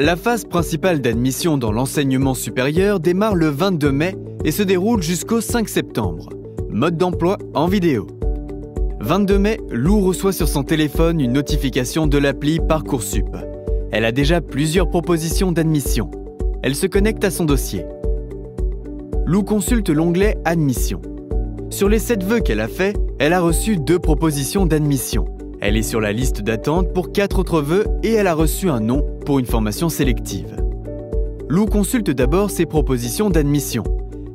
La phase principale d'admission dans l'enseignement supérieur démarre le 22 mai et se déroule jusqu'au 5 septembre. Mode d'emploi en vidéo. 22 mai, Lou reçoit sur son téléphone une notification de l'appli Parcoursup. Elle a déjà plusieurs propositions d'admission. Elle se connecte à son dossier. Lou consulte l'onglet Admission. Sur les 7 vœux qu'elle a faits, elle a reçu deux propositions d'admission. Elle est sur la liste d'attente pour quatre autres vœux et elle a reçu un non pour une formation sélective. Lou consulte d'abord ses propositions d'admission.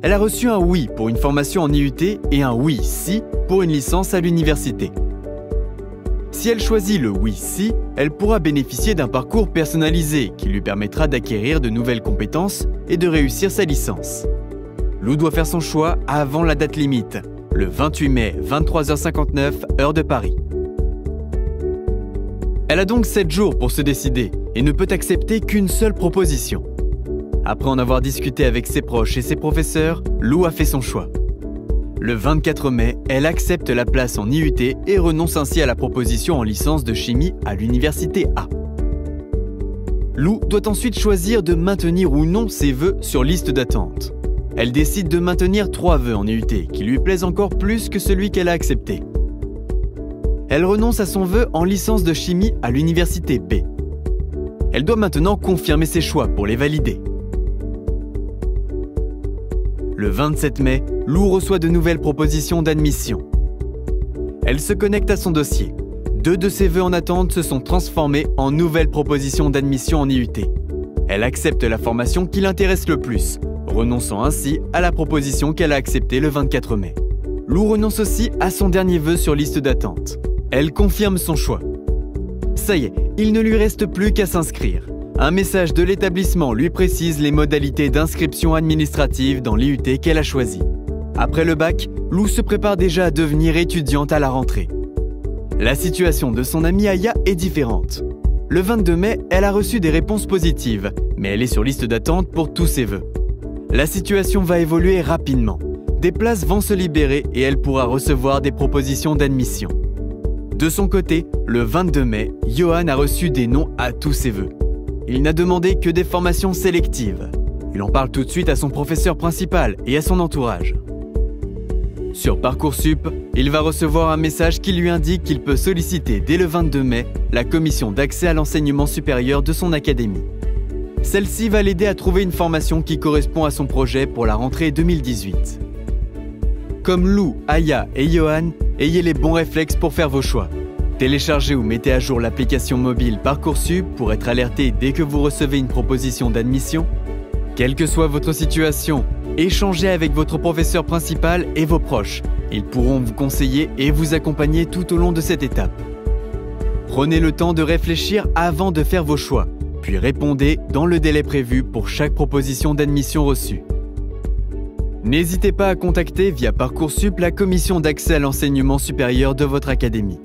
Elle a reçu un oui pour une formation en IUT et un oui si pour une licence à l'université. Si elle choisit le oui si, elle pourra bénéficier d'un parcours personnalisé qui lui permettra d'acquérir de nouvelles compétences et de réussir sa licence. Lou doit faire son choix avant la date limite, le 28 mai 23h59 heure de Paris. Elle a donc 7 jours pour se décider et ne peut accepter qu'une seule proposition. Après en avoir discuté avec ses proches et ses professeurs, Lou a fait son choix. Le 24 mai, elle accepte la place en IUT et renonce ainsi à la proposition en licence de chimie à l'université A. Lou doit ensuite choisir de maintenir ou non ses vœux sur liste d'attente. Elle décide de maintenir trois vœux en IUT qui lui plaisent encore plus que celui qu'elle a accepté elle renonce à son vœu en licence de chimie à l'université B. Elle doit maintenant confirmer ses choix pour les valider. Le 27 mai, Lou reçoit de nouvelles propositions d'admission. Elle se connecte à son dossier. Deux de ses vœux en attente se sont transformés en nouvelles propositions d'admission en IUT. Elle accepte la formation qui l'intéresse le plus, renonçant ainsi à la proposition qu'elle a acceptée le 24 mai. Lou renonce aussi à son dernier vœu sur liste d'attente. Elle confirme son choix. Ça y est, il ne lui reste plus qu'à s'inscrire. Un message de l'établissement lui précise les modalités d'inscription administrative dans l'IUT qu'elle a choisi. Après le bac, Lou se prépare déjà à devenir étudiante à la rentrée. La situation de son amie Aya est différente. Le 22 mai, elle a reçu des réponses positives, mais elle est sur liste d'attente pour tous ses vœux. La situation va évoluer rapidement. Des places vont se libérer et elle pourra recevoir des propositions d'admission. De son côté, le 22 mai, Johan a reçu des noms à tous ses vœux. Il n'a demandé que des formations sélectives. Il en parle tout de suite à son professeur principal et à son entourage. Sur Parcoursup, il va recevoir un message qui lui indique qu'il peut solliciter dès le 22 mai la commission d'accès à l'enseignement supérieur de son académie. Celle-ci va l'aider à trouver une formation qui correspond à son projet pour la rentrée 2018. Comme Lou, Aya et Johan, ayez les bons réflexes pour faire vos choix. Téléchargez ou mettez à jour l'application mobile Parcoursup pour être alerté dès que vous recevez une proposition d'admission. Quelle que soit votre situation, échangez avec votre professeur principal et vos proches. Ils pourront vous conseiller et vous accompagner tout au long de cette étape. Prenez le temps de réfléchir avant de faire vos choix, puis répondez dans le délai prévu pour chaque proposition d'admission reçue. N'hésitez pas à contacter via Parcoursup la commission d'accès à l'enseignement supérieur de votre académie.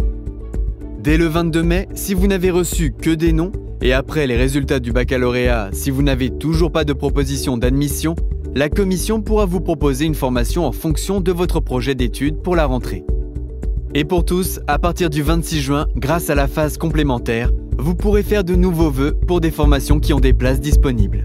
Dès le 22 mai, si vous n'avez reçu que des noms, et après les résultats du baccalauréat, si vous n'avez toujours pas de proposition d'admission, la commission pourra vous proposer une formation en fonction de votre projet d'études pour la rentrée. Et pour tous, à partir du 26 juin, grâce à la phase complémentaire, vous pourrez faire de nouveaux vœux pour des formations qui ont des places disponibles.